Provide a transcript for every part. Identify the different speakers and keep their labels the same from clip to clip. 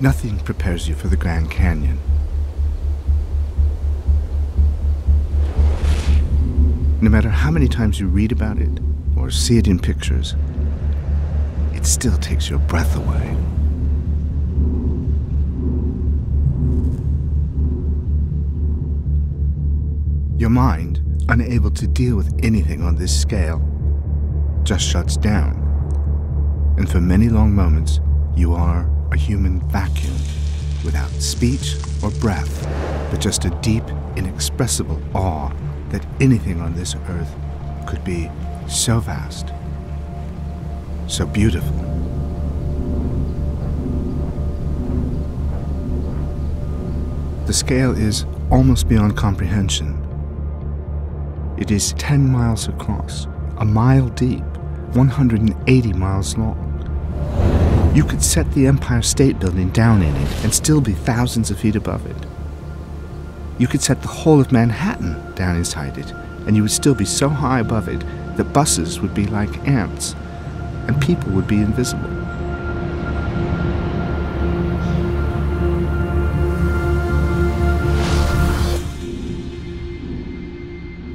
Speaker 1: Nothing prepares you for the Grand Canyon. No matter how many times you read about it or see it in pictures, it still takes your breath away. Your mind, unable to deal with anything on this scale, just shuts down. And for many long moments, you are a human vacuum without speech or breath, but just a deep, inexpressible awe that anything on this earth could be so vast, so beautiful. The scale is almost beyond comprehension. It is 10 miles across, a mile deep, 180 miles long. You could set the Empire State Building down in it and still be thousands of feet above it. You could set the whole of Manhattan down inside it, and you would still be so high above it that buses would be like ants, and people would be invisible.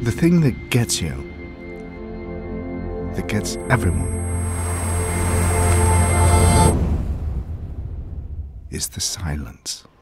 Speaker 1: The thing that gets you, that gets everyone, is the silence.